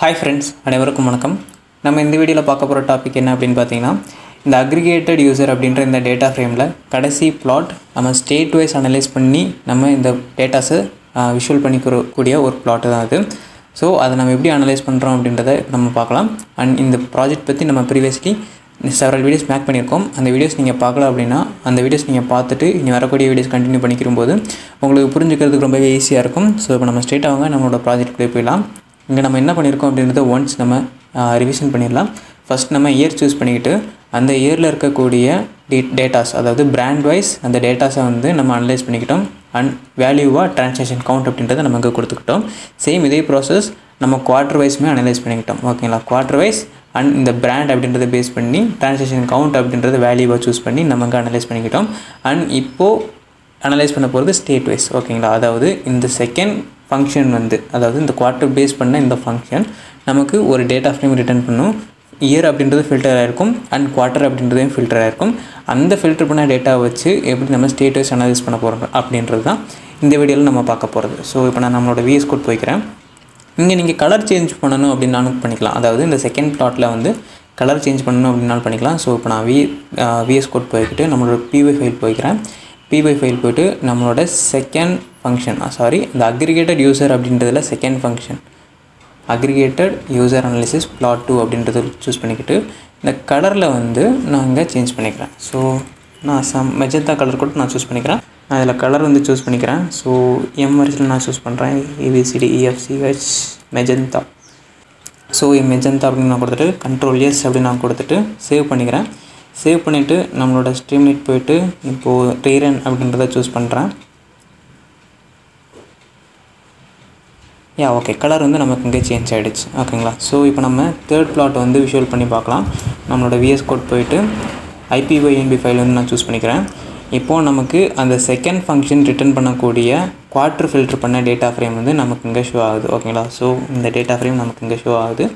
Hi friends அனைவருக்கும் வணக்கம். நம்ம இந்த வீடியோவில் பார்க்க போகிற டாபிக் என்ன அப்படின்னு பார்த்தீங்கன்னா இந்த அக்ரிகேட்டட் யூசர் அப்படின்ற இந்த டேட்டா ஃப்ரேமில் கடைசி பிளாட் நம்ம ஸ்டேட் வைஸ் அனலைஸ் பண்ணி நம்ம இந்த டேட்டாஸை விஷுவல் பண்ணிக்கிற ஒரு பிளாட்டு தான் அது. ஸோ அதை நம்ம எப்படி அனலைஸ் பண்ணுறோம் அப்படின்றத நம்ம பார்க்கலாம். அண்ட் இந்த ப்ராஜெக்ட் பற்றி நம்ம ப்ரீவியஸ்லி செவரல் வீடியோஸ் மேக் பண்ணியிருக்கோம். அந்த வீடியோஸ் நீங்கள் பார்க்கல அப்படின்னா அந்த வீடியோஸ் நீங்கள் பார்த்துட்டு இனி வரக்கூடிய வீடியோஸ் கண்டினியூ பண்ணிக்கிற போது உங்களுக்கு புரிஞ்சுக்கிறதுக்கு ரொம்பவே ஈஸியாக இருக்கும். ஸோ இப்போ நம்ம ஸ்ட்ரெயிட் அவங்க நம்மளோட ப்ராஜெக்ட்குள்ளே போயிடலாம். இங்கே நம்ம என்ன பண்ணியிருக்கோம் அப்படின்றத ஒன்ஸ் நம்ம ரிவிஷன் பண்ணிடலாம். ஃபஸ்ட் நம்ம இயர் சூஸ் பண்ணிக்கிட்டு அந்த இயரில் இருக்கக்கூடிய டே டேட்டாஸ் அதாவது பிராண்ட் வைஸ் அந்த டேட்டாஸை வந்து நம்ம அனலைஸ் பண்ணிக்கிட்டோம். அண்ட் வேல்யூவாக ட்ரான்சாக்ஷன் கவுண்ட் அப்படின்றத நமக்கு கொடுத்துக்கிட்டோம். சேம் இதே ப்ராசஸ் நம்ம குவார்ட்டர் வைஸுமே அனலைஸ் பண்ணிக்கிட்டோம். ஓகேங்களா குவார்ட்டர் வைஸ் அண்ட் இந்த பிராண்ட் அப்படின்றத பேஸ் பண்ணி ட்ரான்சாக்ஷன் கவுண்ட் அப்படின்றத வேல்யூவாக சூஸ் பண்ணி நமக்கு அனலைஸ் பண்ணிக்கிட்டோம். அண்ட் இப்போது அனலைஸ் பண்ண போகிறது ஸ்டேட் வைஸ் ஓகேங்களா அதாவது இந்த செகண்ட் ஃபங்க்ஷன் வந்து அதாவது இந்த குவார்ட்டர் பேஸ் பண்ண இந்த ஃபங்க்ஷன் நமக்கு ஒரு டேட்டா ஃப்ரேம் ரிட்டர்ன் பண்ணும். இயர் அப்படின்றது ஃபில்டராக இருக்கும் அண்ட் குவார்ட்டர் அப்படின்றதையும் ஃபில்டர் ஆகிருக்கும் அந்த ஃபில்டர் பண்ண டேட்டாவை வச்சு எப்படி நம்ம ஸ்டேட் வைஸ் அனலைஸ் பண்ண போகிறோம் அப்படின்றது தான் இந்த வீடியோவில் நம்ம பார்க்க போகிறது ஸோ இப்போ நான் நம்மளோட விஎஸ் கோட் போய்க்கிறேன். இங்கே நீங்கள் கலர் சேஞ்ச் பண்ணணும் அப்படின்னாலும் பண்ணிக்கலாம். அதாவது இந்த செகண்ட் ப்ளாட்டில் வந்து கலர் சேஞ்ச் பண்ணணும் அப்படின்னாலும் பண்ணிக்கலாம். ஸோ இப்போ நான் வி விஎஸ் கோட் போய்கிட்டு நம்மளோட பிஒய் ஃபைல் போய்க்கிறேன். பிபை ஃபைல் போய்ட்டு நம்மளோட செகண்ட் ஃபங்க்ஷன் சாரி இந்த அக்ரிகேட்டட் யூசர் அப்படின்றதுல second function aggregated user analysis plot two அப்படின்றத சூஸ் பண்ணிக்கிட்டு இந்த கலரில் வந்து நான் இங்கே சேஞ்ச் பண்ணிக்கிறேன். ஸோ நான் சம் மெஜந்தா கலர் கூட நான் சூஸ் பண்ணிக்கிறேன். நான் இதில் கலர் வந்து சூஸ் பண்ணிக்கிறேன். ஸோ எம் நான் சூஸ் பண்ணுறேன் A B C D E F C H magenta so magenta அப்படின்னு நான் கொடுத்துட்டு கண்ட்ரோல் எஸ் அப்படின்னு நான் கொடுத்துட்டு சேவ் பண்ணிக்கிறேன். சேவ் பண்ணிவிட்டு நம்மளோட ஸ்ட்ரீம்லைட் போயிட்டு இப்போது ரீரன் அப்படின்றத சூஸ் பண்ணுறேன் யா ஓகே கலர் வந்து நமக்கு இங்கே சேஞ்ச் ஆகிடுச்சு ஓகேங்களா ஸோ இப்போ நம்ம தேர்ட் பிளாட் வந்து விஷுவல் பண்ணி பார்க்கலாம். நம்மளோட விஎஸ் கோட் போயிட்டு ஐபிஒய்என்பி ஃபைல் வந்து நான் சூஸ் பண்ணிக்கிறேன். இப்போது நமக்கு அந்த செகண்ட் ஃபங்க்ஷன் ரிட்டர்ன் பண்ணக்கூடிய குவார்ட்ரு ஃபில்டர் பண்ண டேட்டா ஃப்ரேம் வந்து நமக்கு இங்கே ஷோ ஆகுது. ஓகேங்களா ஸோ இந்த டேட்டா ஃப்ரேம் நமக்கு இங்கே ஷோ ஆகுது.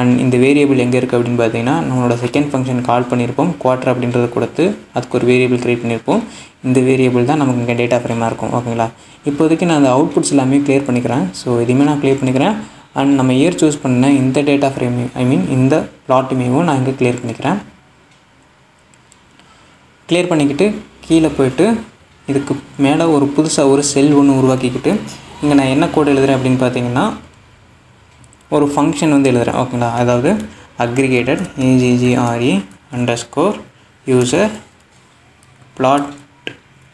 அண்ட் இந்த வேரியபிள் எங்கே இருக்குது அப்படின்னு பார்த்தீங்கன்னா நம்மளோட செகண்ட் ஃபங்க்ஷன் கால் பண்ணியிருப்போம் குவார்ட்டர் அப்படின்றத கொடுத்து அதுக்கு ஒரு வேரியபிள் க்ரியேட் பண்ணியிருப்போம் இந்த வேரியபிள் தான் நமக்கு இங்கே டேட்டா ஃப்ரேமாக இருக்கும். ஓகேங்களா இப்போதைக்கு நான் அந்த அவுட்புட்ஸ் எல்லாமே கிளியர் பண்ணிக்கிறேன். ஸோ இதுவுமே நான் கிளியர் பண்ணிக்கிறேன். அண்ட் நம்ம இயர் சூஸ் பண்ண இந்த டேட்டா ஃப்ரேமே ஐ மீன் இந்த பிளாட்டுமேவும் நான் இங்கே கிளியர் பண்ணிக்கிறேன். கிளியர் பண்ணிக்கிட்டு கீழே போயிட்டு இதுக்கு மேலே ஒரு புதுசாக ஒரு செல் ஒன்று உருவாக்கிக்கிட்டு இங்கே நான் என்ன கோடு எழுதுகிறேன் அப்படின்னு பார்த்தீங்கன்னா ஒரு ஃபங்க்ஷன் வந்து எழுதுகிறேன் ஓகேங்களா அதாவது aggregated A G G R E under score user plot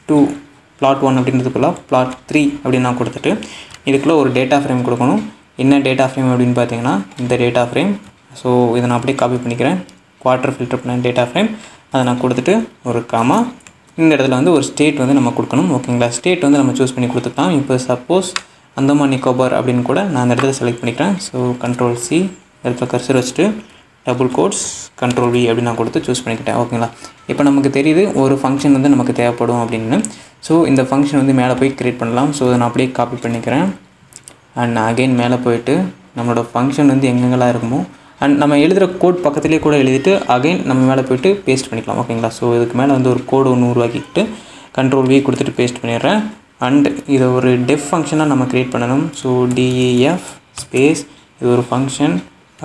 two plot one அப்படின்றதுக்குள்ள plot three அப்படின்னு நான் கொடுத்துட்டு இதுக்குள்ளே ஒரு டேட்டா ஃப்ரேம் கொடுக்கணும். என்ன டேட்டா ஃப்ரேம் அப்படின்னு பார்த்தீங்கன்னா இந்த டேட்டா ஃப்ரேம் ஸோ இதை நான் அப்படியே காப்பி பண்ணிக்கிறேன். குவார்ட்டர் ஃபில்டர் பண்ண டேட்டா ஃப்ரேம் அதை நான் கொடுத்துட்டு ஒரு காமா இந்த இடத்துல வந்து ஒரு ஸ்டேட் வந்து நம்ம கொடுக்கணும். ஓகேங்களா ஸ்டேட் வந்து நம்ம சூஸ் பண்ணி கொடுத்துக்கலாம். இப்போ சப்போஸ் அந்தமான் நிக்கோபார் அப்படின்னு கூட நான் அந்த இடத்துல செலக்ட் பண்ணிக்கிறேன். ஸோ கண்ட்ரோல் சி இடத்துல கர்சர் வச்சுட்டு டபுள் கோட்ஸ் கண்ட்ரோல் வி அப்படின்னு நான் கொடுத்து சூஸ் பண்ணிக்கிட்டேன். ஓகேங்களா இப்போ நமக்கு தெரியுது ஒரு ஃபங்க்ஷன் வந்து நமக்கு தேவைப்படும் அப்படின்னு. ஸோ இந்த ஃபங்க்ஷன் வந்து மேலே போய் க்ரியேட் பண்ணலாம். ஸோ அதை நான் அப்படியே காப்பி பண்ணிக்கிறேன். அண்ட் அகைன் மேலே போயிட்டு நம்மளோட ஃபங்க்ஷன் வந்து எங்கெங்கெல்லாம் இருக்குமோ அண்ட் நம்ம எழுதுகிற கோட் பக்கத்துலேயே கூட எழுதிட்டு அகைன் நம்ம மேலே போயிட்டு பேஸ்ட் பண்ணிக்கலாம். ஓகேங்களா ஸோ இதுக்கு மேலே வந்து ஒரு கோடு ஒன்று உருவாக்கிட்டு கண்ட்ரோல் வி கொடுத்துட்டு பேஸ்ட் பண்ணிடுறேன். அண்ட் இதை ஒரு டெஃப் ஃபங்க்ஷனாக நம்ம க்ரியேட் பண்ணணும். ஸோ டிஇஎஃப் ஸ்பேஸ் இது ஒரு ஃபங்க்ஷன்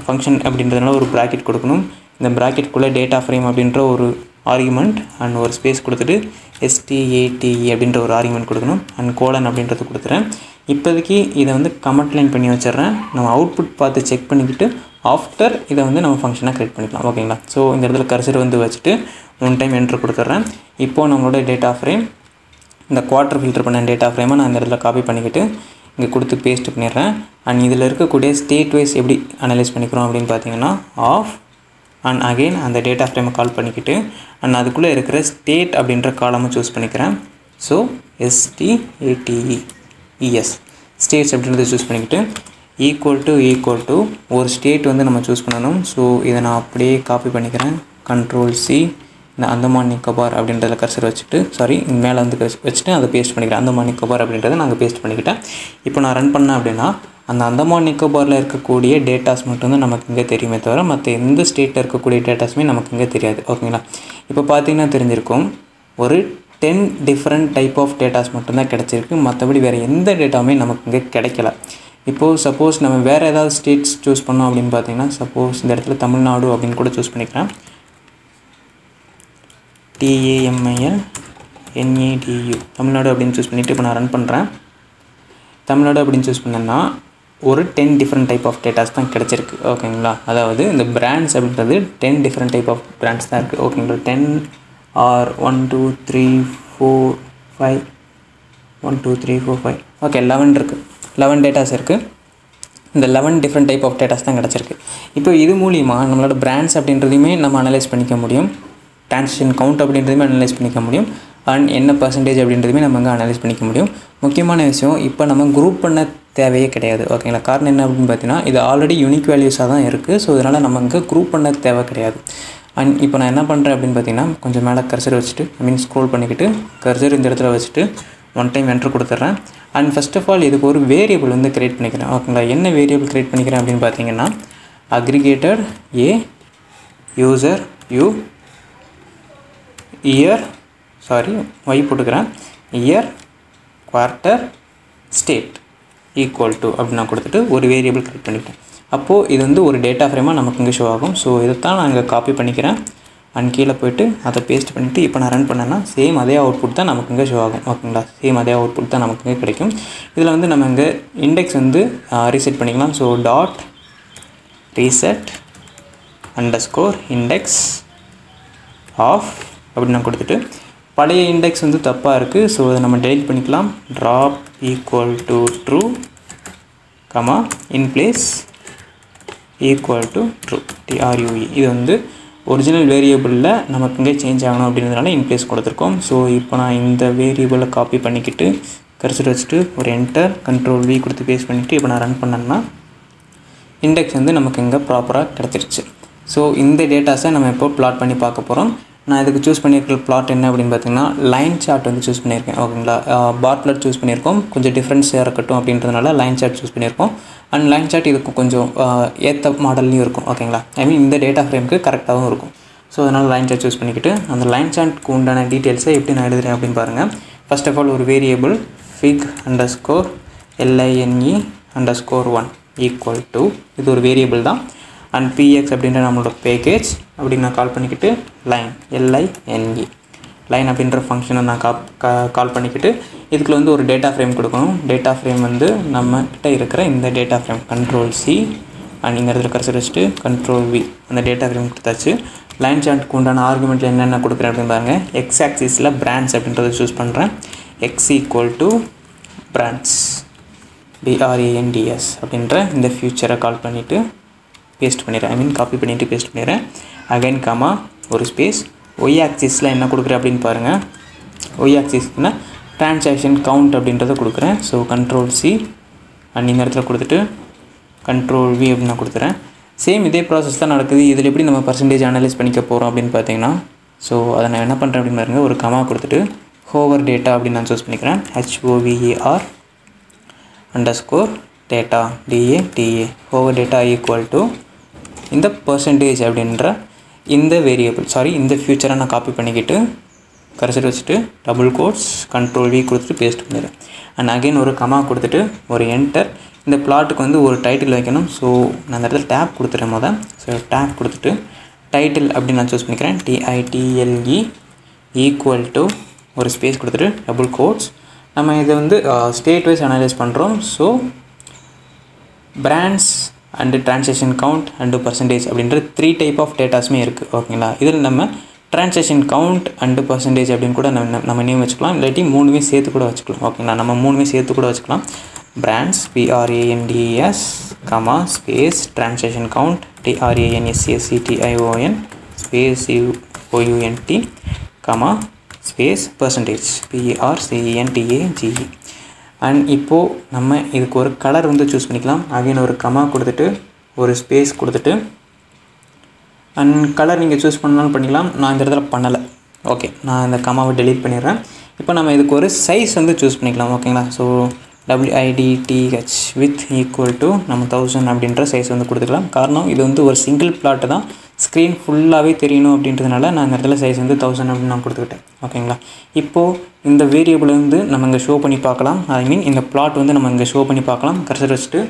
ஃபங்க்ஷன் அப்படின்றதுனால ஒரு ப்ராக்கெட் கொடுக்கணும். இந்த ப்ராக்கெட்குள்ளே டேட்டா ஃப்ரேம் அப்படின்ற ஒரு ஆர்குமெண்ட் அண்ட் ஒரு ஸ்பேஸ் கொடுத்துட்டு எஸ்டிஏடிஇ அப்படின்ற ஒரு ஆர்குமெண்ட் கொடுக்கணும். அண்ட் கோலன் அப்படின்றது கொடுத்துறேன். இப்போதைக்கு இதை வந்து கமெண்ட் லைன் பண்ணி வச்சிடுறேன். நம்ம அவுட்புட் பார்த்து செக் பண்ணிக்கிட்டு ஆஃப்டர் இதை வந்து நம்ம ஃபங்க்ஷனாக க்ரியேட் பண்ணிக்கலாம். ஓகேங்களா ஸோ இந்த இடத்துல கர்சர் வந்து வச்சுட்டு ஒன் டைம் என்ட்ரு கொடுத்துட்றேன். இப்போது நம்மளோட டேட்டா ஃப்ரேம் இந்த குவார்ட்டர் ஃபில்டர் பண்ண டேட்டா ஃப்ரேமை நான் இந்த இடத்துல காப்பி பண்ணிக்கிட்டு இங்கே கொடுத்து பேஸ்ட் பண்ணிடுறேன். அண்ட் இதில் இருக்கக்கூடிய ஸ்டேட் வைஸ் எப்படி அனலைஸ் பண்ணிக்கிறோம் அப்படின்னு பார்த்தீங்கன்னா ஆஃப் அண்ட் அகெயின் அந்த டேட்டா ஃப்ரேமை கால் பண்ணிக்கிட்டு அண்ட் அதுக்குள்ளே இருக்கிற ஸ்டேட் அப்படின்ற காலமும் சூஸ் பண்ணிக்கிறேன். So S T A T E E S states அப்படின்றத சூஸ் பண்ணிக்கிட்டு ஈக்குவல் டு ஈக்குவல் டு ஒரு ஸ்டேட் வந்து நம்ம சூஸ் பண்ணணும். ஸோ இதை நான் அப்படியே காப்பி பண்ணிக்கிறேன். கண்ட்ரோல் சி இந்த அந்தமான் நிக்கோபார் அப்படின்றத கர்சர் வச்சுட்டு சாரி மேலே வந்து வச்சுட்டு அதை பேஸ்ட் பண்ணிக்கிறேன். அந்தமான் நிக்கோபார் அப்படின்றத நாங்கள் பேஸ்ட் பண்ணிக்கிட்டேன். இப்போ நான் ரன் பண்ணேன் அப்படின்னா அந்த அந்தமான் நிக்கோபாரில் இருக்கக்கூடிய டேட்டாஸ் மட்டும்தான் நமக்கு இங்கே தெரியுமே தவிர மற்ற எந்த ஸ்டேட்டில் இருக்கக்கூடிய டேட்டாஸுமே நமக்கு இங்கே தெரியாது. ஓகேங்களா இப்போ பார்த்தீங்கன்னா தெரிஞ்சிருக்கும். ஒரு ten different type of datas மட்டும்தான் கிடச்சிருக்கு. மற்றபடி வேறு எந்த டேட்டாவுமே நமக்கு இங்கே கிடைக்கல. இப்போது சப்போஸ் நம்ம வேறு ஏதாவது ஸ்டேட்ஸ் சூஸ் பண்ணோம் அப்படின்னு பார்த்தீங்கன்னா சப்போஸ் இந்த இடத்துல தமிழ்நாடு அப்படின்னு கூட சூஸ் பண்ணிக்கிறேன் டிஏஎம்ஐஎல் என்ஏடியு தமிழ்நாடு அப்படின்னு சூஸ் பண்ணிவிட்டு இப்போ நான் ரன் பண்ணுறேன் தமிழ்நாடு அப்படின்னு சூஸ் பண்ணேன்னா ஒரு ten different type of datas தான் கிடச்சிருக்கு. ஓகேங்களா அதாவது இந்த பிராண்ட்ஸ் அப்படின்றது ten different type of brands தான் இருக்குது ஓகேங்களா ten or one two three four five one two three four five okay eleven இருக்குது லெவன் டேட்டாஸ் இருக்குது இந்த eleven different type of datas தான் கிடச்சிருக்கு. இப்போ இது மூலிமா நம்மளோட பிராண்ட்ஸ் அப்படின்றதையுமே நம்ம அனலைஸ் பண்ணிக்க முடியும். டிரான்சாக்ஷன் கவுண்ட் அப்படின்றதுமே அனலைஸ் பண்ணிக்க முடியும். அண்ட் என்ன பர்சன்டேஜ் அப்படின்றதுமே நம்ம அங்கே அனலைஸ் பண்ணிக்க முடியும். முக்கியமான விஷயம் இப்போ நம்ம குரூப் பண்ண தேவையே கிடையாது. ஓகேங்களா காரணம் என்ன அப்படின்னு பார்த்தீங்கன்னா இது ஆல்ரெடி யூனிக் வேல்யூஸாக தான் இருக்குது ஸோ இதனால் நம்ம அங்கே குரூப் பண்ண தேவை கிடையாது. அண்ட் இப்போ நான் என்ன பண்ணுறேன் அப்படின்னு பார்த்தீங்கன்னா கொஞ்சம் மேலே கர்சர் வச்சுட்டு ஐ மீன் ஸ்க்ரோல் பண்ணிக்கிட்டு கர்சர் இந்த இடத்துல வச்சுட்டு ஒன் டைம் என்ட்ரு கொடுத்துட்றேன். அண்ட் ஃபஸ்ட் ஆஃப் ஆல் இதுக்கு ஒரு வேரியபிள் வந்து க்ரியேட் பண்ணிக்கிறேன். ஓகேங்களா என்ன வேரியபிள் க்ரியேட் பண்ணிக்கிறேன் அப்படின்னு பார்த்தீங்கன்னா aggregated A user U year sorry Y போட்டுக்கிறேன். Year quarter state equal to அப்படின்னு நான் கொடுத்துட்டு ஒரு வேரியபிள் கிரியேட் பண்ணிக்கிட்டேன் அப்போது இது வந்து ஒரு டேட்டா ஃப்ரேமாக நமக்கு இங்கே ஷோ ஆகும். ஸோ இதைத்தான் நான் இங்கே காப்பி பண்ணிக்கிறேன். அண்ட் கீழே போய்ட்டு அதை பேஸ்ட் பண்ணிவிட்டு இப்போ நான் ரன் பண்ணேன்னா சேம் அதே அவுட்புட் தான் நமக்கு இங்கே ஷோ ஆகும். ஓகேங்களா? சேம் அதே அவுட்புட் தான் நமக்கு இங்கே கிடைக்கும். இதில் வந்து நம்ம இங்கே இண்டெக்ஸ் வந்து ரீசெட் பண்ணிக்கலாம். So dot reset under score index off அப்படின்னு நான் கொடுத்துட்டு பழைய இண்டெக்ஸ் வந்து தப்பாக இருக்குது ஸோ அதை நம்ம டெலிட் பண்ணிக்கலாம். Drop equal to true comma in place equal to true T R U E இது வந்து ஒரிஜினல் வேரியபிளில் நமக்கு இங்கே சேஞ்ச் ஆகணும் அப்படின்றதுனால இன்ப்ளேஸ் கொடுத்துருக்கோம். ஸோ இப்போ நான் இந்த வேரியபிளை காப்பி பண்ணிக்கிட்டு கரைச்சிட்டு வச்சுட்டு ஒரு என்டர் கண்ட்ரோல் வி கொடுத்து பேஸ் பண்ணிவிட்டு இப்போ நான் ரன் பண்ணேன்னா இண்டெக்ஸ் வந்து நமக்கு இங்கே ப்ராப்பராக கிடச்சிருச்சு. ஸோ இந்த டேட்டாஸை நம்ம இப்போ ப்ளாட் பண்ணி பார்க்க போகிறோம் நான் இதுக்கு சூஸ் பண்ணியிருக்கிற பிளாட் என்ன அப்படின்னு பார்த்தீங்கன்னா லைன் சார்ட் வந்து சூஸ் பண்ணியிருக்கேன். ஓகேங்களா? பார் பிளாட் சூஸ் பண்ணியிருக்கோம். கொஞ்சம் டிஃப்ரென்ஸாக இருக்கட்டும் அப்படின்றதுனால லைன் சார்ட் சூஸ் பண்ணியிருக்கோம். அண்ட் லைன் சார்ட் இதுக்கு கொஞ்சம் ஏற்ற மாடல்லையும் இருக்கும். ஓகேங்களா? ஐ மீன் இந்த டேட்டா ஃப்ரேமுக்கு கரெக்டாகவும் இருக்கும். ஸோ அதனால் லைன் சார்ட் சூஸ் பண்ணிக்கிட்டு அந்த லைன் சார்ட்க்கு உண்டான டீட்டெயில்ஸை எப்படி நான் எழுதுறேன் அப்படின்னு பாருங்கள் ஃபர்ஸ்ட் ஆஃப் ஆல் ஒரு variable fig under score L I N E under score one equal to இது ஒரு வேரியபிள் தான். அண்ட் பிஎக்ஸ் அப்படின்ற நம்மளோட பேக்கேஜ் அப்படின்னு நான் கால் பண்ணிக்கிட்டு லைன் எல்ஐஎன்இ லைன் அப்படின்ற ஃபங்க்ஷனை நான் கா கால் பண்ணிக்கிட்டு இதுக்குள்ள வந்து ஒரு டேட்டா ஃப்ரேம் கொடுக்கணும். டேட்டா ஃப்ரேம் வந்து நம்ம கிட்ட இருக்கிற இந்த data frame control C and இங்கே இடத்துல கரைச்சி வச்சுட்டு கண்ட்ரோல் வி அந்த டேட்டா ஃப்ரேம் கொடுத்தாச்சு. லைன் சார்ட்க்கு உண்டான ஆர்குமெண்ட்டில் என்னென்ன கொடுக்குறேன் அப்படின்னு பாருங்க. எக்ஸ் ஆக்சிஸில் பிராண்ட்ஸ் அப்படின்றத சூஸ் பண்ணுறேன் X equal to brands B R A N D S அப்படின்ற இந்த ஃபியூச்சரை கால் பண்ணிவிட்டு பேஸ்ட் பண்ணிடுறேன். ஐ மீன் காப்பி பண்ணிவிட்டு பேஸ்ட் பண்ணிடுறேன். அகைன் காமா ஒரு ஸ்பேஸ் ஒய் ஆக்சிஸில் என்ன கொடுக்குறேன் அப்படின்னு பாருங்கள் ஒய் ஆக்சிஸ்னால் ட்ரான்சாக்ஷன் கவுண்ட் அப்படின்றத கொடுக்குறேன். ஸோ கண்ட்ரோல் சி அண்ட் இந்த இடத்துல கொடுத்துட்டு கண்ட்ரோல் வி அப்படின்னு நான் கொடுத்துறேன். சேம் இதே ப்ராசஸ் தான் நடக்குது. இதில் எப்படி நம்ம பர்சன்டேஜ் அனலைஸ் பண்ணிக்க போகிறோம் அப்படின்னு பார்த்தீங்கன்னா ஸோ அதை நான் என்ன பண்ணுறேன் அப்படின்னு பாருங்கள் ஒரு கமா கொடுத்துட்டு ஹோவர் டேட்டா அப்படின்னு நான் சூஸ் பண்ணிக்கிறேன். H O V A R under score data D A D A hover data equal to இந்த பர்சன்டேஜ் அப்படின்ற இந்த வேரியபிள் சாரி இந்த ஃபியூச்சரை நான் காப்பி பண்ணிக்கிட்டு கரைச்சிட்டு வச்சுட்டு டபுள் கோட்ஸ் கண்ட்ரோல் வி கொடுத்துட்டு பேஸ்ட் பண்ணிடுறேன். அண்ட் அகைன் ஒரு கமா கொடுத்துட்டு ஒரு என்டர் இந்த பிளாட்டுக்கு வந்து ஒரு டைட்டில் வைக்கணும். ஸோ நான் அந்த இடத்துல டேப் கொடுத்துறேன் மொதல். ஸோ டேப் கொடுத்துட்டு டைட்டில் அப்படின்னு நான் சூஸ் பண்ணிக்கிறேன். T I T L E equal to ஒரு ஸ்பேஸ் கொடுத்துட்டு டபுள் கோட்ஸ் நம்ம இதை வந்து ஸ்டேட் வைஸ் அனலைஸ் பண்ணுறோம் so brands and transaction count and percentage அப்படின்ற த்ரீ டைப் ஆஃப் டேட்டாஸுமே இருக்குது ஓகேங்களா இதில் நம்ம ட்ரான்சேக்ஷன் கவுண்ட் அண்டு பர்சன்டேஜ் அப்படின்னு கூட நம்ம நம்ம நேம் வச்சுக்கலாம். இல்லாட்டி மூணுமே சேர்த்து கூட வச்சுக்கலாம் ஓகேங்களா நம்ம மூணுமே சேர்த்து கூட வச்சுக்கலாம். Brands பிஆர்ஏஎன்டிஎஸ் comma space transaction count டிஆர்ஏஎன்எஸ்சிஎஸ்சிடிஐஓஎன் space you OUNT comma space percentage பிஏஆர்சிஇஎன்டிஏஜிஇ and இப்போது நம்ம இதுக்கு ஒரு கலர் வந்து சூஸ் பண்ணிக்கலாம். அகைன் ஒரு கமா கொடுத்துட்டு ஒரு ஸ்பேஸ் கொடுத்துட்டு. அண்ட் கலர் நீங்கள் சூஸ் பண்ணாலும் பண்ணிக்கலாம். நான் இந்த இடத்துல பண்ணலை. ஓகே நான் இந்த கமாவை டெலீட் பண்ணிடுறேன். இப்போ நம்ம இதுக்கு ஒரு சைஸ் வந்து சூஸ் பண்ணிக்கலாம். ஓகேங்களா so W I D T H with equal to நம்ம தௌசண்ட் அப்படின்ற சைஸ் வந்து கொடுத்துக்கலாம். காரணம் இது வந்து ஒரு சிங்கிள் பிளாட்டு தான். ஸ்க்ரீன் ஃபுல்லாகவே தெரியணும் அப்படின்றதுனால நான் இந்த இடத்துல சைஸ் வந்து தௌசண்ட் அப்படின்னு நான் கொடுத்துக்கிட்டேன். ஓகேங்களா இப்போது இந்த வேரியபிள் வந்து நம்ம இங்கே ஷோ பண்ணி பார்க்கலாம். ஐ மீன் இந்த பிளாட் வந்து நம்ம இங்கே ஷோ பண்ணி பார்க்கலாம். கர்சர் வச்சுட்டு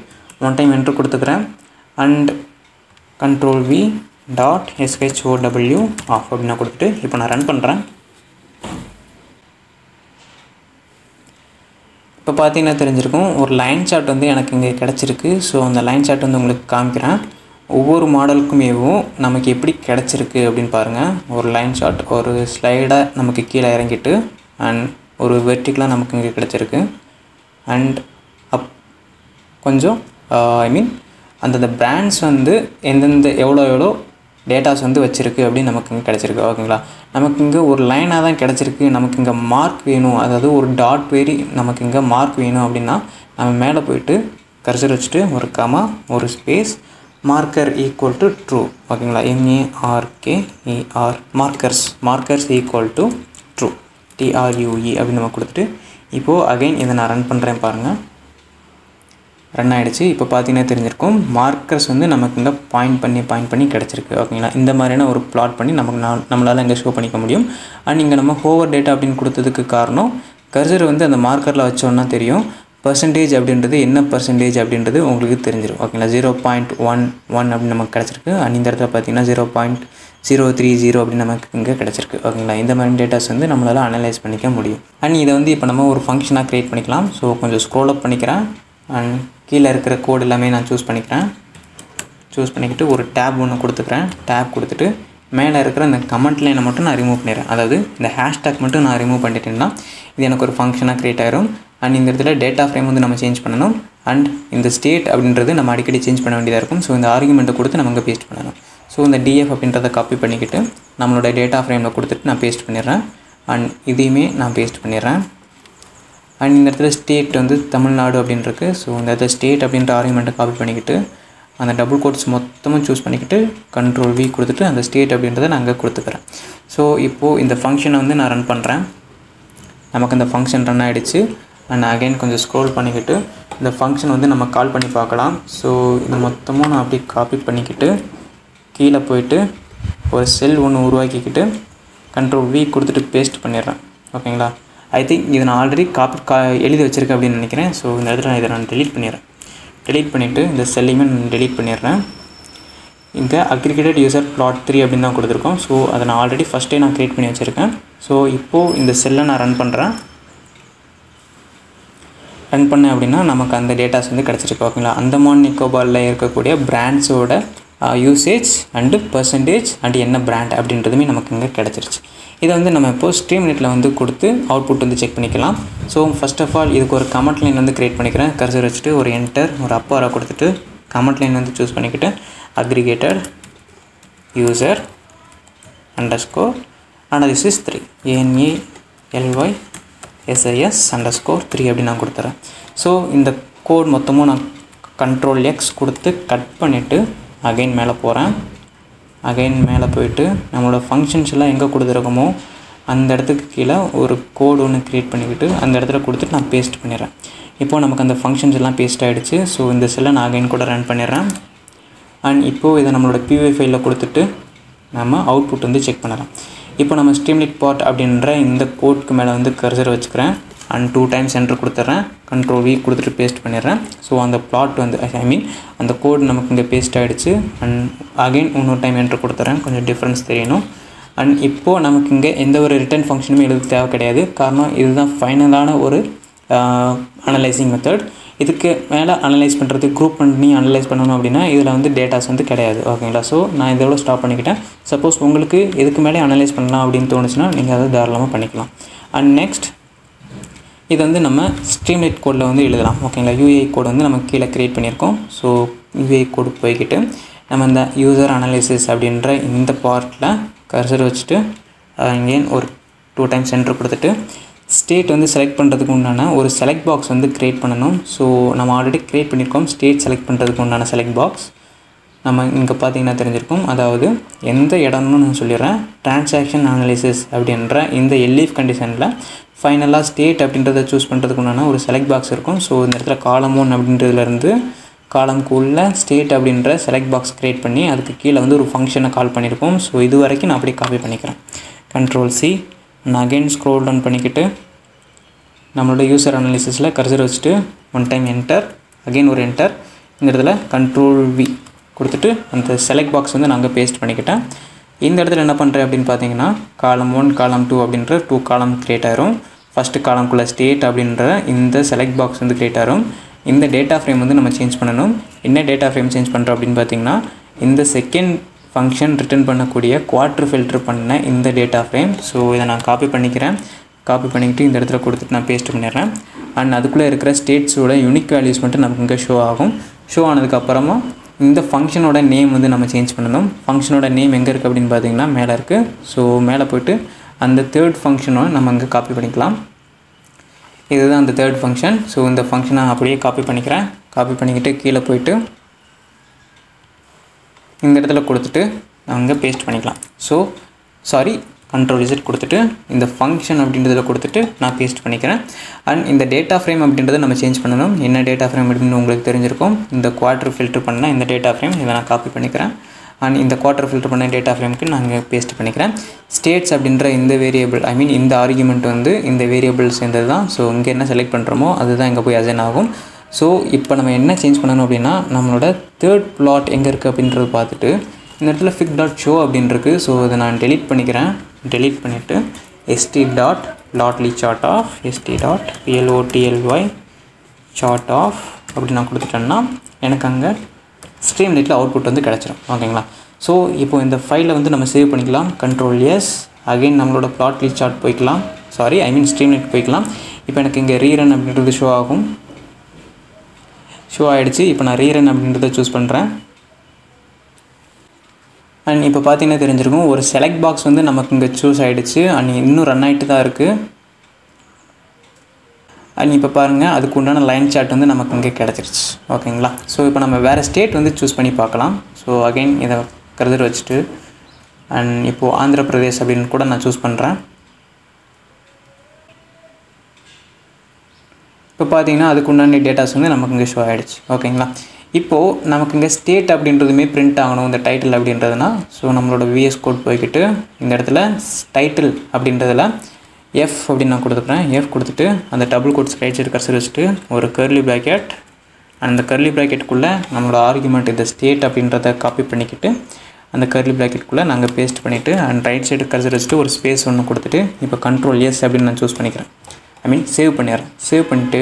ஒன் டைம் என்ட்ரு கொடுத்துக்கிறேன். And control V dot S H O W off அப்படின்னு கொடுத்துட்டு இப்போ நான் ரன் பண்ணுறேன் இப்போ பார்த்தீங்கன்னா தெரிஞ்சிருக்கும் ஒரு லைன் சார்ட் வந்து எனக்கு இங்கே கிடச்சிருக்கு. ஸோ அந்த லைன் சார்ட் வந்து உங்களுக்கு காமிக்கிறேன். ஒவ்வொரு மாடலுக்குமேவும் நமக்கு எப்படி கிடச்சிருக்கு அப்படின்னு பாருங்கள் ஒரு லைன் ஷாட் ஒரு ஸ்லைடாக நமக்கு கீழே இறங்கிட்டு அண்ட் ஒரு வெர்டிக்கலாக நமக்கு இங்கே கிடச்சிருக்கு. அண்ட் அப் கொஞ்சம் ஐ மீன் அந்தந்த பிராண்ட்ஸ் வந்து எந்தெந்த எவ்வளோ எவ்வளோ டேட்டாஸ் வந்து வச்சுருக்கு அப்படின்னு நமக்கு இங்கே கிடச்சிருக்கு ஓகேங்களா? நமக்கு இங்கே ஒரு லைனாக தான் கிடச்சிருக்கு. நமக்கு இங்கே மார்க் வேணும். அதாவது ஒரு டாட் வேரி நமக்கு இங்கே மார்க் வேணும் அப்படின்னா நம்ம மேலே போயிட்டு கர்சர் வச்சுட்டு ஒரு கமா ஒரு space marker equal to true ஓகேங்களா M A R K E R markers markers equal to true T R U E அப்படின்னு நம்ம கொடுத்துட்டு இப்போது அகைன் இதை நான் ரன் பண்ணுறேன் பாருங்கள் ரன் ஆகிடுச்சு இப்போ பார்த்தீங்கன்னா தெரிஞ்சிருக்கும். மார்க்கர்ஸ் வந்து நமக்கு இங்கே பாயிண்ட் பண்ணி பாயிண்ட் பண்ணி கிடச்சிருக்கு. ஓகேங்களா இந்த மாதிரியான ஒரு பிளாட் பண்ணி நமக்கு நான் நம்மளால் இங்கே ஷோ பண்ணிக்க முடியும். அண்ட் இங்கே நம்ம ஹோவர் டேட்டா அப்படின்னு கொடுத்ததுக்கு காரணம் கர்சர் வந்து அந்த மார்க்கரில் வச்சோன்னா தெரியும். பர்சன்டேஜ் அப்படின்றது என்ன பர்சன்டேஜ் அப்படின்றது உங்களுக்கு தெரிஞ்சிடும் ஓகேங்களா ஜீரோ பாயிண்ட் ஒன் ஒன் அப்படின்னு நமக்கு கிடச்சிருக்கு. அண்ட் இந்த இடத்துல பார்த்தீங்கன்னா zero point zero three zero அப்படின்னு நமக்கு இங்கே கிடச்சிருக்கு. ஓகேங்களா இந்த மாதிரி டேட்டாஸ் வந்து நம்மளால் அனலைஸ் பண்ணிக்க முடியும். அண்ட் இதை வந்து இப்போ நம்ம ஒரு ஃபங்க்ஷனாக க்ரியேட் பண்ணிக்கலாம். ஸோ கொஞ்சம் ஸ்க்ரோல் அப் பண்ணிக்கிறேன். அண்ட் கீழே இருக்கிற கோட் எல்லாமே நான் சூஸ் பண்ணிக்கிறேன். சூஸ் பண்ணிக்கிட்டு ஒரு டேப் ஒன்று கொடுத்துக்கிறேன். டேப் கொடுத்துட்டு மேலே இருக்கிற இந்த கமெண்ட் லைனை மட்டும் நான் ரிமூவ் பண்ணிடுறேன். அதாவது இந்த ஹேஷ்டேக் மட்டும் நான் ரிமூவ் பண்ணிட்டேன்னா இது எனக்கு ஒரு ஃபங்க்ஷனாக க்ரியேட் ஆகிரும் அண்ட் இந்த இடத்துல டேட்டா ஃப்ரேம் வந்து நம்ம சேஞ்ச் பண்ணணும். அண்ட் இந்த ஸ்டேட் அப்படின்றது நம்ம அடிக்கடி சேஞ்ச் பண்ண வேண்டியதாக இருக்கும். ஸோ இந்த ஆர்குமெண்ட்டை கொடுத்து நம்ம பேஸ்ட் பண்ணணும். ஸோ இந்த டிஎஃப் அப்படின்றத காப்பி பண்ணிக்கிட்டு நம்மளோட டேட்டா ஃப்ரேமில் கொடுத்துட்டு நான் பேஸ்ட் பண்ணிடுறேன். அண்ட் இதையுமே நான் பேஸ்ட் பண்ணிடுறேன். அண்ட் இந்த இடத்துல ஸ்டேட் வந்து தமிழ்நாடு அப்படின்றது ஸோ இந்த இடத்துல ஸ்டேட் அப்படின்ற ஆர்குமெண்ட்டை காப்பி பண்ணிக்கிட்டு அந்த டபுள் கோட்ஸ் மொத்தமும் சூஸ் பண்ணிக்கிட்டு கண்ட்ரோல் வி கொடுத்துட்டு அந்த ஸ்டேட் அப்படின்றத நான் அங்கே கொடுத்துக்கிறேன். ஸோ இப்போது இந்த ஃபங்க்ஷனை வந்து நான் ரன் பண்ணுறேன் நமக்கு இந்த ஃபங்க்ஷன் ரன் ஆகிடுச்சு அண்ட் அகைன் கொஞ்சம் ஸ்க்ரோல் பண்ணிக்கிட்டு இந்த ஃபங்க்ஷன் வந்து நம்ம கால் பண்ணி பார்க்கலாம். ஸோ இது மொத்தமும் நான் அப்படியே காப்பி பண்ணிக்கிட்டு கீழே போயிட்டு ஒரு செல் ஒன்று உருவாக்கிக்கிட்டு கண்ட்ரோல் வி கொடுத்துட்டு பேஸ்ட் பண்ணிடுறேன். ஓகேங்களா ஐ திங்க் இதை நான் ஆல்ரெடி காப்பி கா எழுதி வச்சுருக்கேன் அப்படின்னு நினைக்கிறேன். ஸோ இந்த இடத்துல நான் இதை நான் டெலீட் பண்ணிடுறேன். டெலீட் பண்ணிவிட்டு இந்த செல்லையுமே நான் டெலீட் பண்ணிடுறேன். இந்த அக்ரிகேட்டட் யூசர் பிளாட் த்ரீ அப்படின்னு தான் கொடுத்துருக்கோம். ஸோ அதை நான் ஆல்ரெடி ஃபஸ்ட்டே நான் க்ரியேட் பண்ணி வச்சுருக்கேன். ஸோ இப்போது இந்த செல்லை நான் ரன் பண்ணுறேன் ரன் பண்ணேன் அப்படின்னா நமக்கு அந்த டேட்டாஸ் வந்து கிடச்சிருக்கு ஓகேங்களா அந்தமான் நிக்கோபாரில் இருக்கக்கூடிய பிராண்ட்ஸோட யூசேஜ் அண்டு பர்சன்டேஜ் அண்டு என்ன பிராண்ட் அப்படின்றதுமே நமக்கு இங்கே கிடச்சிருச்சு. இதை வந்து நம்ம இப்போது ஸ்ட்ரீம் நெட்டில் வந்து கொடுத்து அவுட்புட் வந்து செக் பண்ணிக்கலாம். ஸோ ஃபஸ்ட் ஆஃப் ஆல் இதுக்கு ஒரு கமெண்ட் லைன் வந்து க்ரியேட் பண்ணிக்கிறேன். கர்சர் வச்சுட்டு ஒரு என்டர் ஒரு அப்பாரா கொடுத்துட்டு கமெண்ட் லைன் வந்து சூஸ் பண்ணிக்கிட்டு aggregated user under score analysis three A N A L Y S I S under score three அப்படின்னு நான் கொடுத்துறேன். ஸோ இந்த கோட் மொத்தமும் நான் கண்ட்ரோல் எக்ஸ் கொடுத்து கட் பண்ணிவிட்டு அகைன் மேலே போகிறேன் அகைன் மேலே போயிட்டு நம்மளோட ஃபங்க்ஷன்ஸ் எல்லாம் எங்கே கொடுத்துருக்கோமோ அந்த இடத்துக்கு கீழே ஒரு கோடு ஒன்று க்ரியேட் பண்ணிக்கிட்டு அந்த இடத்துல கொடுத்துட்டு நான் பேஸ்ட் பண்ணிடுறேன். இப்போது நமக்கு அந்த ஃபங்க்ஷன்ஸ் எல்லாம் பேஸ்ட் ஆகிடுச்சு ஸோ இந்த செல்லை நான் அகைன் கூட ரன் பண்ணிடுறேன். அண்ட் இப்போது இதை நம்மளோட பிவி ஃபைலில் கொடுத்துட்டு நம்ம அவுட்புட் வந்து செக் பண்ணலாம் இப்போ நம்ம ஸ்ட்ரீம்லிட் பார்ட் அப்படின்ற இந்த கோட்க்கு மேலே வந்து கர்சர் வச்சுக்கிறேன். அண்ட் டூ டைம்ஸ் என்டர் கொடுத்துட்றேன் கண்ட்ரோல் வி கொடுத்துட்டு பேஸ்ட் பண்ணிடுறேன். ஸோ அந்த பிளாட் வந்து ஐ மீன் அந்த கோட் நமக்கு இங்கே பேஸ்ட் ஆகிடுச்சு அண்ட் அகைன் இன்னொரு டைம் என்டர் கொடுத்துட்றேன் கொஞ்சம் டிஃப்ரென்ஸ் தெரியணும். அண்ட் இப்போது நமக்கு இங்கே எந்த ஒரு ரிட்டர்ன் ஃபங்க்ஷனுமே எழுத தேவை கிடையாது. காரணம் இதுதான் ஃபைனலான ஒரு அனலைசிங் மெத்தட் இதுக்கு மேலே அனலைஸ் பண்ணுறது குரூப் பண்ணி அனலைஸ் பண்ணணும் அப்படின்னா இதில் வந்து டேட்டாஸ் வந்து கிடையாது ஓகேங்களா ஸோ நான் இதோட ஸ்டாப் பண்ணிக்கிட்டேன். சப்போஸ் உங்களுக்கு இதுக்கு மேலே அனலைஸ் பண்ணலாம் அப்படின்னு தோணுச்சுன்னா நீங்கள் அதை தாராளமாக பண்ணிக்கலாம். அண்ட் நெக்ஸ்ட் இது வந்து நம்ம ஸ்ட்ரீம்லைட் கோடில் வந்து எழுதலாம் ஓகேங்களா யூஏ கோட் வந்து நம்ம கீழே க்ரியேட் பண்ணியிருக்கோம். ஸோ யூஏ கோடு போய்கிட்டு நம்ம இந்த யூசர் அனாலிசிஸ் அப்படின்ற இந்த பார்ட்டில் கர்சர் வச்சுட்டு அங்கேன் ஒரு டூ டைம்ஸ் சென்டர் கொடுத்துட்டு ஸ்டேட் வந்து செலக்ட் பண்ணுறதுக்கு உண்டான ஒரு செலக்ட் பாக்ஸ் வந்து க்ரியேட் பண்ணணும். ஸோ நம்ம ஆல்ரெடி க்ரியேட் பண்ணியிருக்கோம். ஸ்டேட் செலக்ட் பண்ணுறதுக்கு உண்டான செலக்ட் பாக்ஸ் நம்ம இங்கே பார்த்தீங்கன்னா தெரிஞ்சிருக்கும். அதாவது எந்த இடம்னு நான் சொல்லிடுறேன். டிரான்சாக்ஷன் அனாலிசிஸ் அப்படின்ற இந்த எல்லீஃப் கண்டிஷனில் ஃபைனலாக ஸ்டேட் அப்படின்றத சூஸ் பண்ணுறதுக்கு உண்டான ஒரு செலக்ட் பாக்ஸ் இருக்கும். ஸோ இந்த இடத்துல காலம் ஒன் அப்படின்றதுலேருந்து காலம்க்கு ஸ்டேட் அப்படின்ற செலக்ட் பாக்ஸ் க்ரியேட் பண்ணி அதுக்கு கீழே வந்து ஒரு ஃபங்க்ஷனை கால் பண்ணியிருக்கோம். ஸோ இது வரைக்கும் நான் அப்படியே காப்பி பண்ணிக்கிறேன். கண்ட்ரோல் சி நான் அகைன் ஸ்க்ரோல் டவுன் பண்ணிக்கிட்டு நம்மளோட யூசர் அனாலிசிஸில் கர்சர் வச்சுட்டு ஒன் டைம் என்டர் அகைன் ஒரு என்டர் இந்த இடத்துல கண்ட்ரோல் வி கொடுத்துட்டு அந்த செலக்ட் பாக்ஸ் வந்து நாங்கள் பேஸ்ட் பண்ணிக்கிட்டேன். இந்த இடத்துல என்ன பண்ணுறேன் அப்படின்னு பார்த்தீங்கன்னா காலம் ஒன் காலம் டூ அப்படின்ற டூ காலம் க்ரியேட் ஆகிரும் ஃபஸ்ட்டு காலம்குள்ளே ஸ்டேட் அப்படின்ற இந்த செலக்ட் பாக்ஸ் வந்து க்ரியேட் ஆகும் இந்த டேட்டா ஃப்ரேம் வந்து நம்ம சேஞ்ச் பண்ணணும். என்ன டேட்டா ஃப்ரேம் சேஞ்ச் பண்ணுறோம் அப்படின்னு பார்த்தீங்கன்னா இந்த செகண்ட் ஃபங்க்ஷன் ரிட்டர்ன் பண்ணக்கூடிய குவாட்ரு ஃபில்டர் பண்ண இந்த டேட்டா ஃப்ரேம் ஸோ இதை நான் காப்பி பண்ணிக்கிறேன். காப்பி பண்ணிக்கிட்டு இந்த இடத்துல கொடுத்துட்டு நான் பேஸ்ட் பண்ணிடுறேன். அண்ட் அதுக்குள்ளே இருக்கிற ஸ்டேட்ஸோட யூனிக் வேல்யூஸ் மட்டும் நமக்கு இங்கே ஷோ ஆகும். ஷோ ஆனதுக்கப்புறமா இந்த ஃபங்க்ஷனோட நேம் வந்து நம்ம சேஞ்ச் பண்ணணும். ஃபங்க்ஷனோட நேம் எங்கே இருக்குது அப்படின்னு பார்த்தீங்கன்னா மேலே இருக்குது ஸோ மேலே போய்ட்டு அந்த தேர்ட் ஃபங்க்ஷனோட நம்ம இங்கே காப்பி பண்ணிக்கலாம். இதுதான் அந்த தேர்ட் ஃபங்க்ஷன் ஸோ இந்த ஃபங்க்ஷனை அப்படியே காப்பி பண்ணிக்கிறேன். காப்பி பண்ணிக்கிட்டு கீழே போயிட்டு இந்த இடத்துல கொடுத்துட்டு அங்கே பேஸ்ட் பண்ணிக்கலாம். ஸோ சாரி கண்ட்ரோல் இசட் கொடுத்துட்டு இந்த ஃபங்க்ஷன் அப்படின்றதில் கொடுத்துட்டு நான் பேஸ்ட் பண்ணிக்கிறேன். அண்ட் இந்த டேட்டா ஃப்ரேம் அப்படின்றத நம்ம சேஞ்ச் பண்ணணும். என்ன டேட்டா ஃப்ரேம் அப்படின்னு உங்களுக்கு தெரிஞ்சிருக்கும். இந்த குவார்ட்டர் ஃபில்டர் பண்ண இந்த டேட்டா ஃப்ரேம் இதை நான் காப்பி பண்ணிக்கிறேன். அண்ட் இந்த குவார்ட்டர் ஃபில்டர் பண்ண டேட்டா ஃப்ரேமுக்கு நான் இங்கே பேஸ்ட் பண்ணிக்கிறேன். ஸ்டேட்ஸ் அப்படின்ற இந்த வேரியபிள் ஐ மீன் இந்த ஆர்குமெண்ட் வந்து இந்த வேரியபிள் சேர்ந்தது தான் ஸோ இங்கே என்ன செலக்ட் பண்ணுறோமோ அதுதான் இங்கே போய் அசைன் ஆகும். ஸோ இப்போ நம்ம என்ன சேஞ்ச் பண்ணணும் அப்படின்னா நம்மளோட தேர்ட் பிளாட் எங்கே இருக்குது அப்படின்றது பார்த்துட்டு இந்த இடத்துல ஃபிக் டாட் ஷோ அப்படின்ருக்கு ஸோ அதை நான் டெலீட் பண்ணிக்கிறேன். டெலீட் பண்ணிவிட்டு ST dot plotly chart of ST dot P L O T L Y chart of அப்படி நான் கொடுத்துட்டேன்னா எனக்கு அங்கே ஸ்ட்ரீம் லைட்டில் அவுட்புட் வந்து கிடச்சிரும். ஓகேங்களா? ஸோ இப்போ இந்த ஃபைலை வந்து நம்ம சேவ் பண்ணிக்கலாம். கண்ட்ரோல் எஸ் அகைன் நம்மளோட ப்ளாட்லி சார்ட் போய்க்கலாம். Sorry I mean stream light போய்க்கலாம். இப்போ எனக்கு இங்கே ரீரன் அப்படின்றது ஷோ ஆகும். ஷோ ஆகிடுச்சு இப்போ நான் ரீரன் அப்படின்றத சூஸ் பண்ணுறேன் அண்ட் இப்போ பார்த்தீங்கன்னா தெரிஞ்சிருக்கும். ஒரு செலக்ட் பாக்ஸ் வந்து நமக்கு இங்கே சூஸ் ஆகிடுச்சு அண்ட் இன்னும் ரன் ஆகிட்டு தான் இருக்குது அண்ட் இப்போ பாருங்கள் அதுக்கு உண்டான லைன் சார்ட் வந்து நமக்கு இங்கே கிடச்சிருச்சு. ஓகேங்களா ஸோ இப்போ நம்ம வேறு ஸ்டேட் வந்து சூஸ் பண்ணி பார்க்கலாம். ஸோ அகைன் இதை கருதர் வச்சுட்டு. அண்ட் இப்போது ஆந்திர பிரதேஷ் அப்படின்னு கூட நான் சூஸ் பண்ணுறேன் இப்போ பார்த்தீங்கன்னா அதுக்கு உண்டான டேட்டாஸ் வந்து நமக்கு இங்கே ஷோ ஆகிடுச்சு ஓகேங்களா இப்போது நமக்கு இங்கே ஸ்டேட் அப்படின்றதுமே பிரிண்ட் ஆகணும் இந்த டைட்டில் அப்படின்றதுனா ஸோ நம்மளோட விஎஸ் கோட் போய்கிட்டு இந்த இடத்துல டைட்டில் அப்படின்றதில் எஃப் அப்படின்னு நான் கொடுத்துக்கிறேன் எஃப் கொடுத்துட்டு அந்த double quotes right side cursor வச்சுட்டு ஒரு கர்லி ப்ராக்கெட் அந்த கர்லி ப்ராக்கெட்டுக்குள்ளே நம்மளோட ஆர்குமெண்ட் இந்த ஸ்டேட் அப்படின்றத காப்பி பண்ணிக்கிட்டு அந்த கர்லி ப்ராக்கெட்டுக்குள்ளே நாங்கள் பேஸ்ட் பண்ணிவிட்டு அண்ட் ரைட் சைடு கர்சர் வச்சுட்டு ஒரு ஸ்பேஸ் ஒன்று கொடுத்துட்டு இப்போ கண்ட்ரோல் எஸ் அப்படின்னு நான் சூஸ் பண்ணிக்கிறேன். ஐ மீன் சேவ் பண்ணிடுறேன் சேவ் பண்ணிட்டு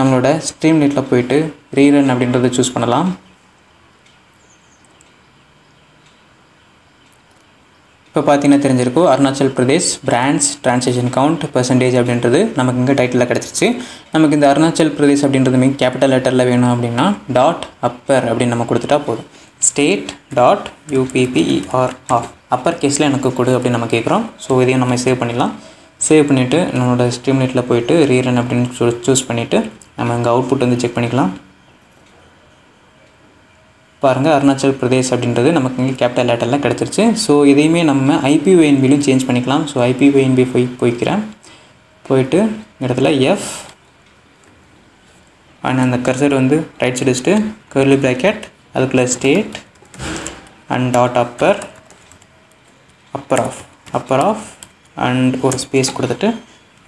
நம்மளோட ஸ்ட்ரீம் நெட்டில் போயிட்டு ரீரன் அப்படின்றத சூஸ் பண்ணலாம். இப்போ பார்த்தீங்கன்னா தெரிஞ்சிருக்கும். Arunachal Pradesh brands transaction count percentage அப்படின்றது நமக்கு இங்கே டைட்டிலில் கிடச்சிருச்சு. நமக்கு இந்த அருணாச்சல் பிரதேஷ் அப்படின்றது மீன் கேபிட்டல் லெட்டரில் வேணும் அப்படின்னா டாட் அப்பர் அப்படின்னு நம்ம கொடுத்துட்டா போதும். State dot U P P E R R upper கேஸில் எனக்கு கொடு அப்படின்னு நம்ம கேட்குறோம் ஸோ இதையும் நம்ம சேவ் பண்ணிடலாம். சேவ் பண்ணிவிட்டு நம்மளோட ஸ்ட்ரீம் நெட்டில் போயிட்டு ரீரன் அப்படின்னு சூஸ் பண்ணிவிட்டு நம்ம இங்கே அவுட்புட் வந்து செக் பண்ணிக்கலாம். பாருங்கள் அருணாச்சல் பிரதேஷ் அப்படின்றது நமக்கு இங்கே கேபிட்டல் லேட்டரில் கிடச்சிருச்சு. ஸோ இதையுமே நம்ம ஐபிஓஎன்பிலையும் சேஞ்ச் பண்ணிக்கலாம். ஸோ ஐபிஓஎன்பி போய் போய்க்கிறேன். போயிட்டு இடத்துல எஃப் அண்ட் அந்த கர்சர் வந்து ரைட் சைடு வச்சுட்டு கர்லி பிராக்கெட் அதுக்குள்ளே state and dot upper upper of upper of and ஒரு ஸ்பேஸ் கொடுத்துட்டு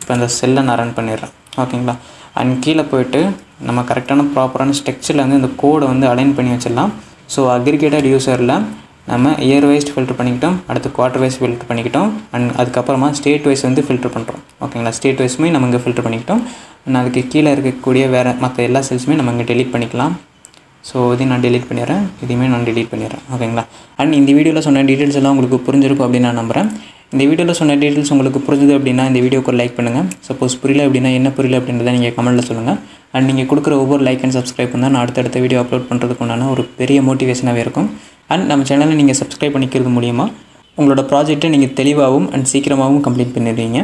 இப்போ அந்த செல்லை நான் ரன் பண்ணிடுறேன். ஓகேங்களா அண்ட் கீழே போயிட்டு நம்ம கரெக்டான ப்ராப்பரான ஸ்ட்ரக்சரில் வந்து இந்த கோடை வந்து அலைன் பண்ணி வச்சிடலாம். ஸோ அக்ரிகேட்டட் யூசரில் நம்ம இயர் வைஸ் ஃபில்டர் பண்ணிக்கிட்டோம் அடுத்து குவார்டர் வைஸ் ஃபில்டர் பண்ணிக்கிட்டோம் அண்ட் அதுக்கப்புறமா ஸ்டேட் வைஸ் வந்து ஃபில்டர் பண்ணுறோம் ஓகேங்களா ஸ்டேட் வைஸுமே நம்ம இங்கே ஃபில்டர் பண்ணிக்கிட்டோம். அண்ட் அதுக்கு கீழே இருக்கக்கூடிய வேறு மற்ற எல்லா செல்ஸுமே நம்ம இங்கே டெலீட் பண்ணிக்கலாம். ஸோ இதையும் நான் டெலீட் பண்ணிடுறேன். இதையுமே நான் டெலீட் பண்ணிடுறேன். ஓகேங்களா அண்ட் இந்த வீடியோவில் சொன்ன டீட்டெயில்ஸ் எல்லாம் உங்களுக்கு புரிஞ்சிருக்கும் அப்படின்னு நான் நம்புகிறேன் இந்த வீடியோவில் சொன்ன டீட்டெயில்ஸ் உங்களுக்கு புரிஞ்சுது அப்படின்னா இந்த வீடியோக்கு லைக் பண்ணுங்கள் சப்போஸ் புரியல அப்படின்னா என்ன புரியல அப்படின்றத நீங்கள் கமெண்ட்டில் சொல்லுங்கள் அண்ட் நீங்கள் கொடுக்குற ஒவ்வொரு லைக் அண்ட் சப்ஸ்கிரைப் பண்ணால் நான் அடுத்தடுத்த வீடியோ அப்லோட் பண்ணுறதுக்கு உண்டான ஒரு பெரிய மோட்டிவேஷனாகவே இருக்கும். அண்ட் நம்ம சேனலை நீங்கள் சப்ஸ்கிரைப் பண்ணிக்கிறது மூலியமாக உங்களோட ப்ராஜெக்ட்டை நீங்கள் தெளிவாகவும் அண்ட் சீக்கிரமாகவும் கம்ப்ளீட் பண்ணிடுவீங்க.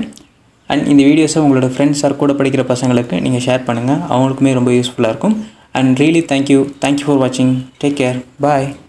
அண்ட் இந்த வீடியோஸை உங்களோட ஃப்ரெண்ட்ஸ் சார் கூட படிக்கிற பசங்களுக்கு நீங்கள் ஷேர் பண்ணுங்கள் அவங்களுக்குமே ரொம்ப யூஸ்ஃபுல்லாக இருக்கும். and really thank you. Thank you for watching. Take care. Bye.